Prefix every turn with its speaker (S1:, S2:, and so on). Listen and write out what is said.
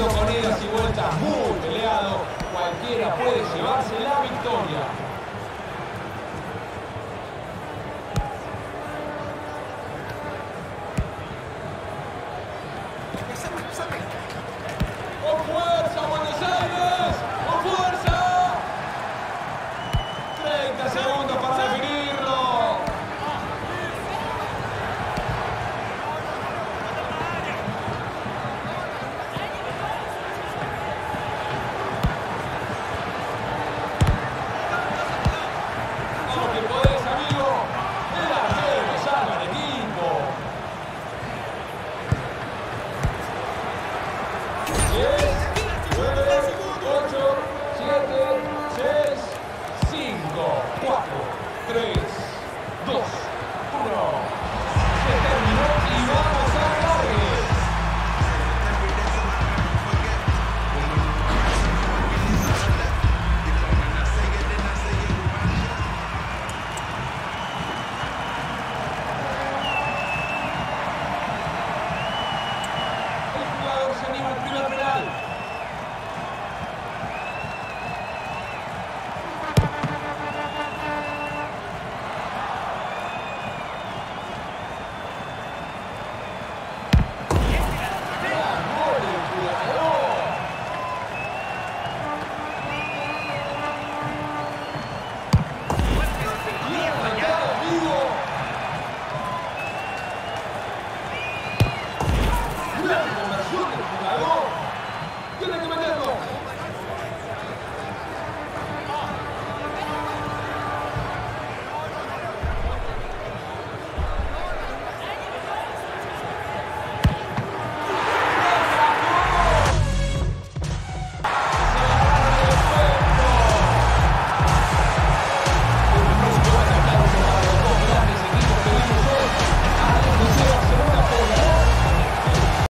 S1: partido con idas y vueltas muy peleado. Cualquiera puede llevársela.